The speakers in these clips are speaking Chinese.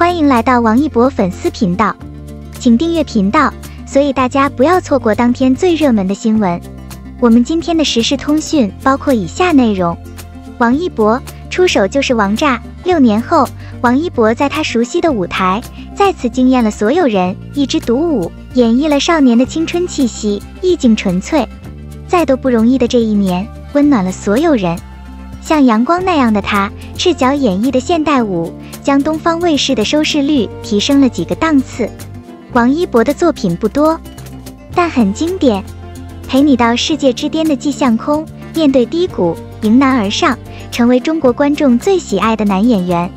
欢迎来到王一博粉丝频道，请订阅频道，所以大家不要错过当天最热门的新闻。我们今天的时事通讯包括以下内容：王一博出手就是王炸。六年后，王一博在他熟悉的舞台再次惊艳了所有人，一支独舞演绎了少年的青春气息，意境纯粹。再多不容易的这一年，温暖了所有人。像阳光那样的他，赤脚演绎的现代舞，将东方卫视的收视率提升了几个档次。王一博的作品不多，但很经典。陪你到世界之巅的季向空，面对低谷迎难而上，成为中国观众最喜爱的男演员。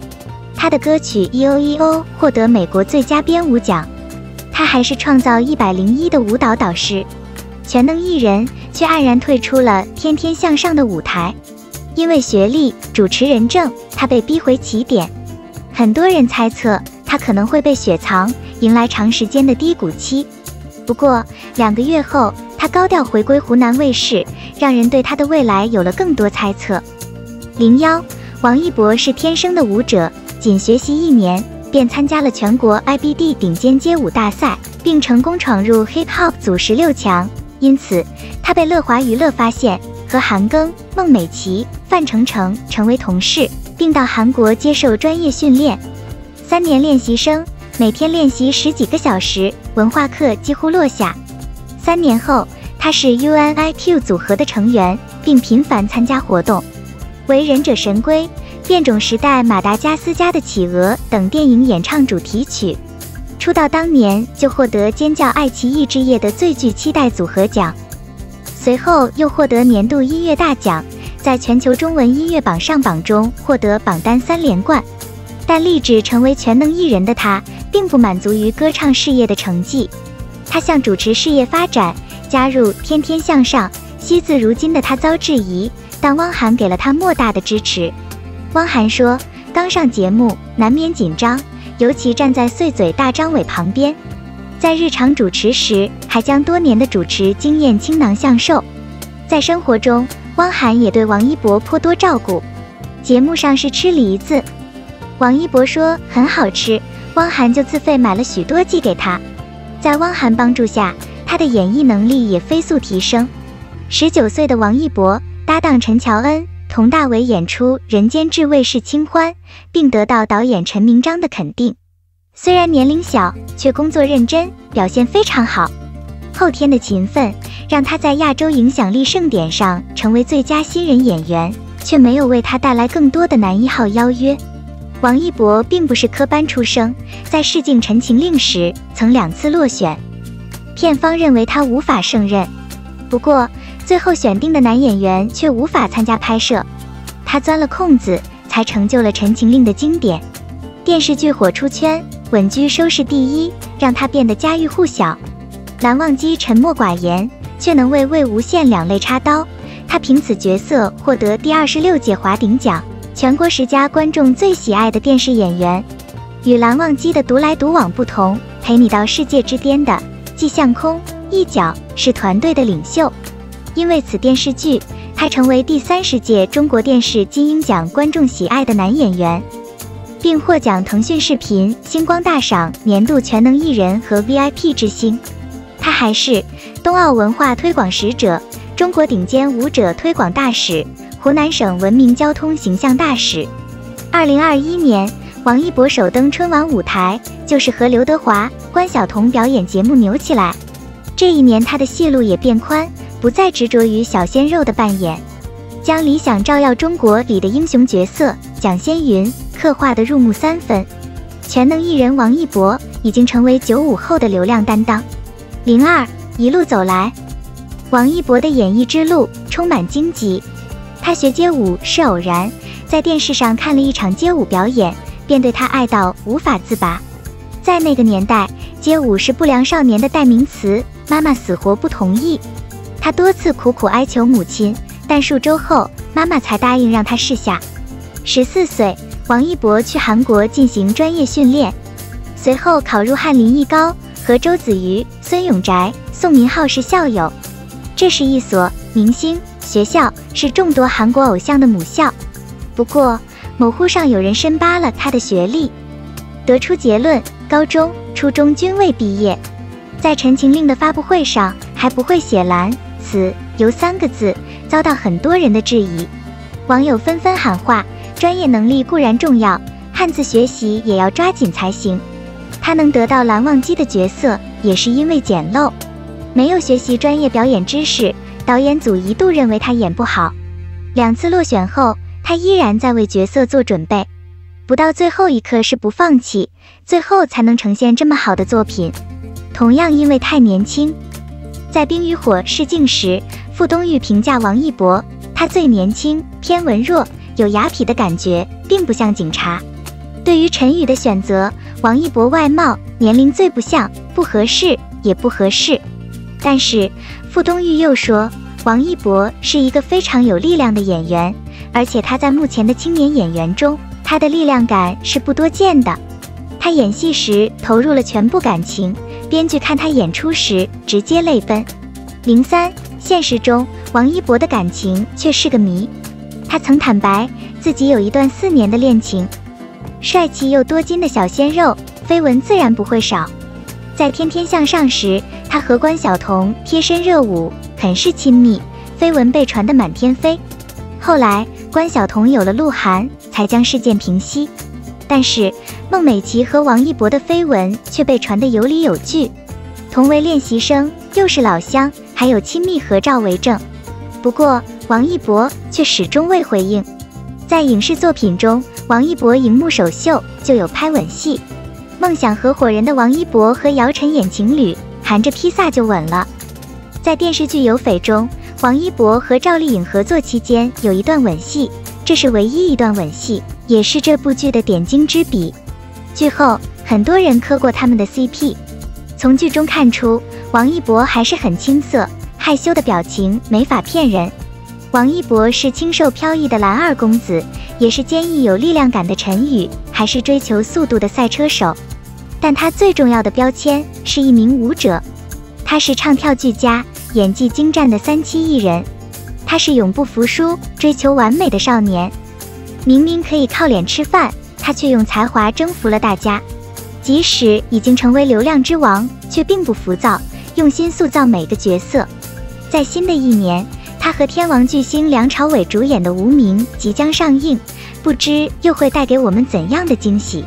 他的歌曲 E.O.E.O 获得美国最佳编舞奖。他还是创造一百零一的舞蹈导师，全能艺人却黯然退出了天天向上的舞台。因为学历、主持人证，他被逼回起点。很多人猜测他可能会被雪藏，迎来长时间的低谷期。不过两个月后，他高调回归湖南卫视，让人对他的未来有了更多猜测。零幺，王一博是天生的舞者，仅学习一年便参加了全国 IBD 顶尖街舞大赛，并成功闯入 Hip Hop 组十六强。因此，他被乐华娱乐发现。和韩庚、孟美岐、范丞丞成为同事，并到韩国接受专业训练。三年练习生，每天练习十几个小时，文化课几乎落下。三年后，他是 UNIQ 组合的成员，并频繁参加活动，为《忍者神龟》《变种时代》《马达加斯加的企鹅》等电影演唱主题曲。出道当年就获得尖叫爱奇艺之夜的最具期待组合奖。随后又获得年度音乐大奖，在全球中文音乐榜上榜中获得榜单三连冠。但立志成为全能艺人的他，并不满足于歌唱事业的成绩，他向主持事业发展，加入《天天向上》。惜字如金的他遭质疑，但汪涵给了他莫大的支持。汪涵说：“刚上节目难免紧张，尤其站在碎嘴大张伟旁边。”在日常主持时，还将多年的主持经验倾囊相授。在生活中，汪涵也对王一博颇多照顾。节目上是吃梨子，王一博说很好吃，汪涵就自费买了许多寄给他。在汪涵帮助下，他的演绎能力也飞速提升。十九岁的王一博搭档陈乔恩、佟大为演出《人间至味是清欢》，并得到导演陈明章的肯定。虽然年龄小，却工作认真，表现非常好。后天的勤奋让他在亚洲影响力盛典上成为最佳新人演员，却没有为他带来更多的男一号邀约。王一博并不是科班出生，在试镜《陈情令》时曾两次落选，片方认为他无法胜任。不过最后选定的男演员却无法参加拍摄，他钻了空子，才成就了《陈情令》的经典。电视剧火出圈。稳居收视第一，让他变得家喻户晓。蓝忘机沉默寡言，却能为魏无羡两肋插刀。他凭此角色获得第二十六届华鼎奖，全国十佳观众最喜爱的电视演员。与蓝忘机的独来独往不同，陪你到世界之巅的季向空一角是团队的领袖。因为此电视剧，他成为第三十届中国电视金鹰奖观众喜爱的男演员。并获奖腾讯视频星光大赏年度全能艺人和 VIP 之星。他还是冬奥文化推广使者、中国顶尖舞者推广大使、湖南省文明交通形象大使。二零二一年，王一博首登春晚舞台，就是和刘德华、关晓彤表演节目《扭起来》。这一年，他的戏路也变宽，不再执着于小鲜肉的扮演，将理想照耀中国里的英雄角色蒋先云。刻画的入木三分，全能艺人王一博已经成为九五后的流量担当。零二一路走来，王一博的演艺之路充满荆棘。他学街舞是偶然，在电视上看了一场街舞表演，便对他爱到无法自拔。在那个年代，街舞是不良少年的代名词，妈妈死活不同意。他多次苦苦哀求母亲，但数周后，妈妈才答应让他试下。十四岁。王一博去韩国进行专业训练，随后考入翰林艺高，和周子瑜、孙永宅、宋明浩是校友。这是一所明星学校，是众多韩国偶像的母校。不过，某乎上有人深扒了他的学历。得出结论：高中、初中均未毕业。在《陈情令》的发布会上，还不会写“蓝”“此”“由”三个字，遭到很多人的质疑。网友纷纷喊话：专业能力固然重要，汉字学习也要抓紧才行。他能得到蓝忘机的角色，也是因为简陋，没有学习专业表演知识。导演组一度认为他演不好，两次落选后，他依然在为角色做准备，不到最后一刻是不放弃，最后才能呈现这么好的作品。同样因为太年轻，在《冰与火》试镜时，傅东玉评价王一博，他最年轻，偏文弱，有雅痞的感觉，并不像警察。对于陈宇的选择，王一博外貌、年龄最不像，不合适，也不合适。但是傅东玉又说，王一博是一个非常有力量的演员，而且他在目前的青年演员中，他的力量感是不多见的。他演戏时投入了全部感情。编剧看他演出时直接泪奔。零三，现实中王一博的感情却是个谜。他曾坦白自己有一段四年的恋情，帅气又多金的小鲜肉，绯闻自然不会少。在《天天向上》时，他和关晓彤贴身热舞，很是亲密，绯闻被传得满天飞。后来关晓彤有了鹿晗，才将事件平息。但是孟美岐和王一博的绯闻却被传得有理有据，同为练习生，又是老乡，还有亲密合照为证。不过王一博却始终未回应。在影视作品中，王一博荧幕首秀就有拍吻戏，梦想合伙人的王一博和姚晨演情侣，含着披萨就吻了。在电视剧《有匪》中，王一博和赵丽颖合作期间有一段吻戏，这是唯一一段吻戏。也是这部剧的点睛之笔。剧后，很多人磕过他们的 CP。从剧中看出，王一博还是很青涩、害羞的表情没法骗人。王一博是清瘦飘逸的蓝二公子，也是坚毅有力量感的陈宇，还是追求速度的赛车手。但他最重要的标签是一名舞者。他是唱跳俱佳、演技精湛的三栖艺人。他是永不服输、追求完美的少年。明明可以靠脸吃饭，他却用才华征服了大家。即使已经成为流量之王，却并不浮躁，用心塑造每个角色。在新的一年，他和天王巨星梁朝伟主演的《无名》即将上映，不知又会带给我们怎样的惊喜。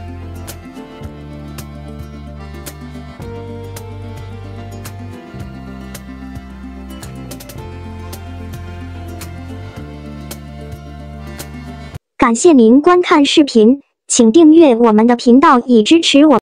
感谢您观看视频，请订阅我们的频道以支持我。